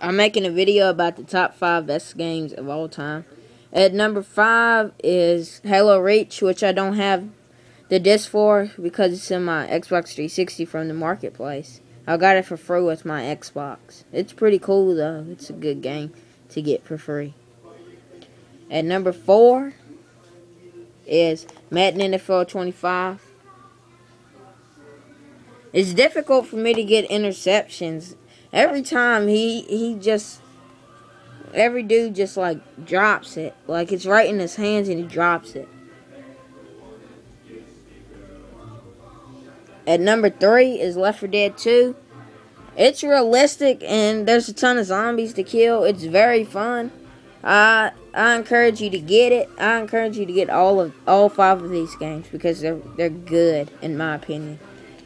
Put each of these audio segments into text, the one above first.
I'm making a video about the top five best games of all time. At number five is Halo Reach, which I don't have the disc for because it's in my Xbox 360 from the marketplace. I got it for free with my Xbox. It's pretty cool though. It's a good game to get for free. At number four is Madden NFL 25. It's difficult for me to get interceptions. Every time he he just every dude just like drops it. Like it's right in his hands and he drops it. At number three is Left 4 Dead 2. It's realistic and there's a ton of zombies to kill. It's very fun. I I encourage you to get it. I encourage you to get all of all five of these games because they're they're good in my opinion.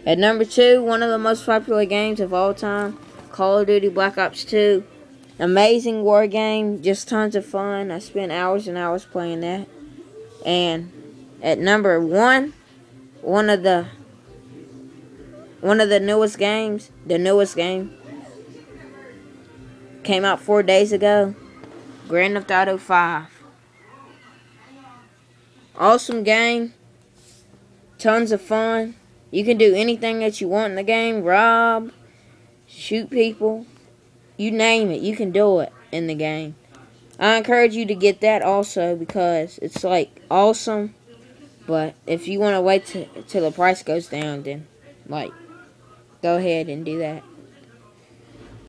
At number two, one of the most popular games of all time, Call of Duty Black Ops 2. Amazing war game, just tons of fun. I spent hours and hours playing that. And at number one, one of the one of the newest games, the newest game, came out four days ago. Grand Theft Auto 5. Awesome game. Tons of fun. You can do anything that you want in the game. Rob, shoot people, you name it. You can do it in the game. I encourage you to get that also because it's like awesome. But if you want to wait till the price goes down, then like go ahead and do that.